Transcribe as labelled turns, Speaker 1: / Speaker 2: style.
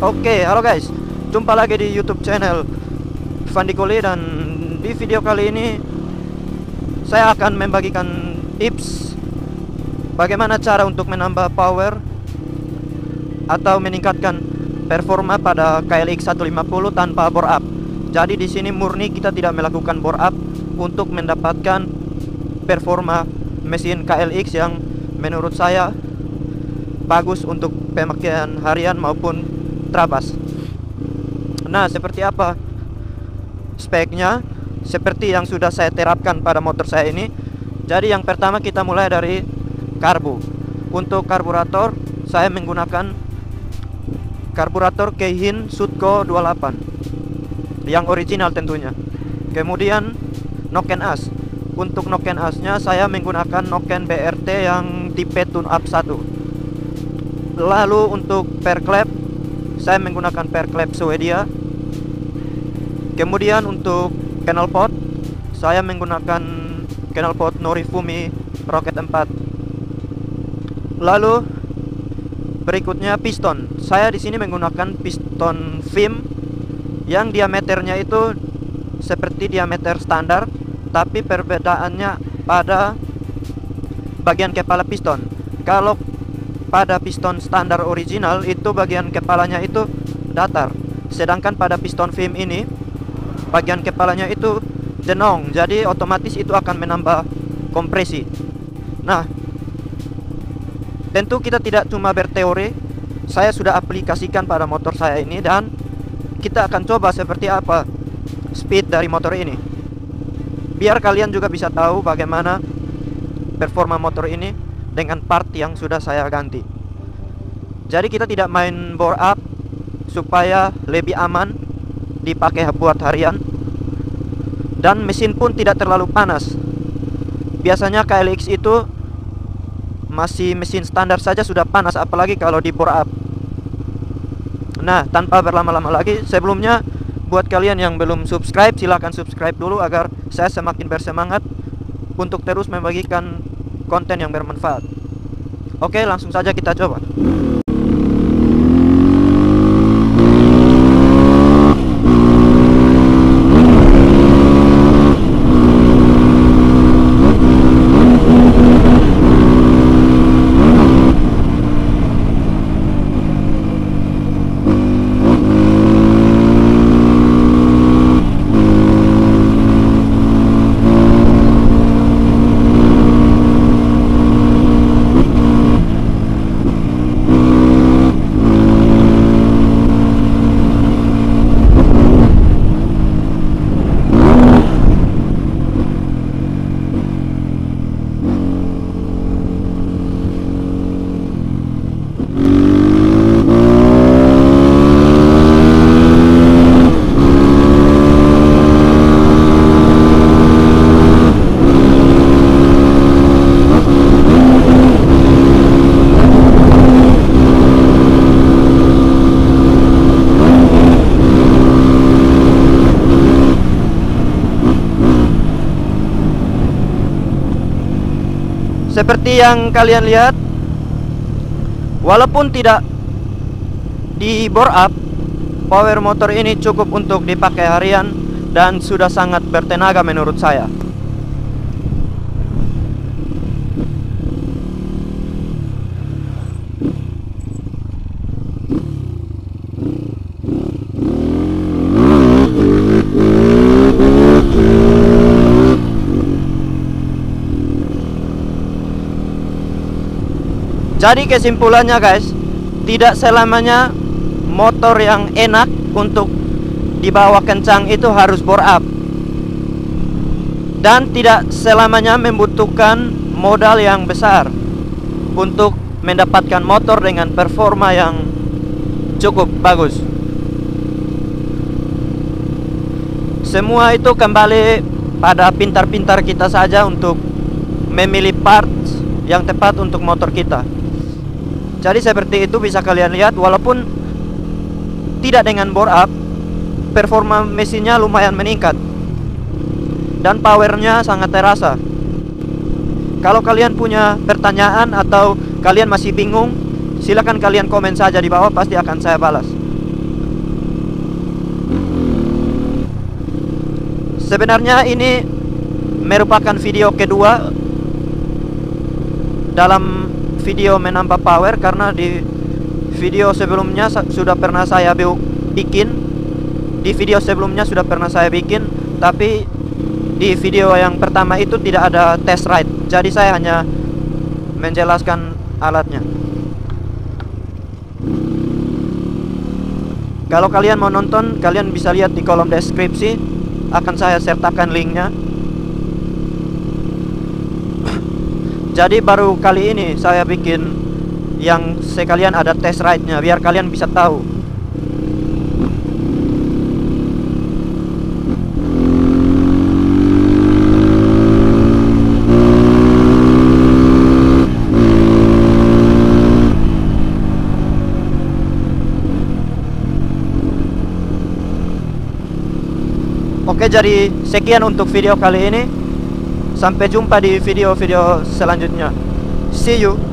Speaker 1: Oke, halo guys. Jumpa lagi di YouTube channel Fandi Koli dan di video kali ini saya akan membagikan tips bagaimana cara untuk menambah power atau meningkatkan performa pada KLX 150 tanpa bore up. Jadi di sini murni kita tidak melakukan bore up untuk mendapatkan performa mesin KLX yang menurut saya bagus untuk pemakaian harian maupun trabas. Nah, seperti apa speknya? Seperti yang sudah saya terapkan pada motor saya ini. Jadi yang pertama kita mulai dari karbu. Untuk karburator saya menggunakan karburator Keihin Sutco 28 yang original tentunya. Kemudian noken as. Untuk noken asnya saya menggunakan noken BRT yang tipe tune up 1. Lalu untuk per clap saya menggunakan per clap Swedia. Kemudian untuk canal pot saya menggunakan canal pot Norifumi Rocket 4. Lalu berikutnya piston. Saya di sini menggunakan piston film yang diameternya itu seperti diameter standar tapi perbedaannya pada bagian kepala piston. Kalau pada piston standar original itu bagian kepalanya itu datar. Sedangkan pada piston film ini bagian kepalanya itu jenong. Jadi otomatis itu akan menambah kompresi. Nah, tentu kita tidak cuma berteori. Saya sudah aplikasikan pada motor saya ini dan kita akan coba seperti apa speed dari motor ini biar kalian juga bisa tahu bagaimana performa motor ini dengan part yang sudah saya ganti. Jadi kita tidak main bore up supaya lebih aman dipakai buat harian dan mesin pun tidak terlalu panas. Biasanya KLX itu masih mesin standar saja sudah panas apalagi kalau di bore up. Nah tanpa berlama-lama lagi sebelumnya buat kalian yang belum subscribe silahkan subscribe dulu agar saya semakin bersemangat untuk terus membagikan konten yang bermanfaat. Oke langsung saja kita coba Seperti yang kalian lihat Walaupun tidak di bore up Power motor ini cukup untuk dipakai harian Dan sudah sangat bertenaga menurut saya Jadi kesimpulannya guys Tidak selamanya motor yang enak untuk dibawa kencang itu harus bore up. Dan tidak selamanya membutuhkan modal yang besar Untuk mendapatkan motor dengan performa yang cukup bagus. Semua itu kembali pada pintar-pintar kita saja untuk memilih parts yang tepat untuk motor kita jadi seperti itu bisa kalian lihat walaupun tidak dengan bore up performa mesinnya lumayan meningkat. Dan powernya sangat terasa. Kalau kalian punya pertanyaan atau kalian masih bingung silakan kalian komen saja di bawah pasti akan saya balas. Sebenarnya ini merupakan video kedua dalam video menambah power karena di video sebelumnya sudah pernah saya bikin. Di video sebelumnya sudah pernah saya bikin tapi di video yang pertama itu tidak ada test ride. Jadi saya hanya menjelaskan alatnya. Kalau kalian mau nonton kalian bisa lihat di kolom deskripsi. Akan saya sertakan linknya jadi baru kali ini saya bikin yang sekalian ada test ride-nya biar kalian bisa tahu. Oke jadi sekian untuk video kali ini Sampai jumpa di video-video selanjutnya. See you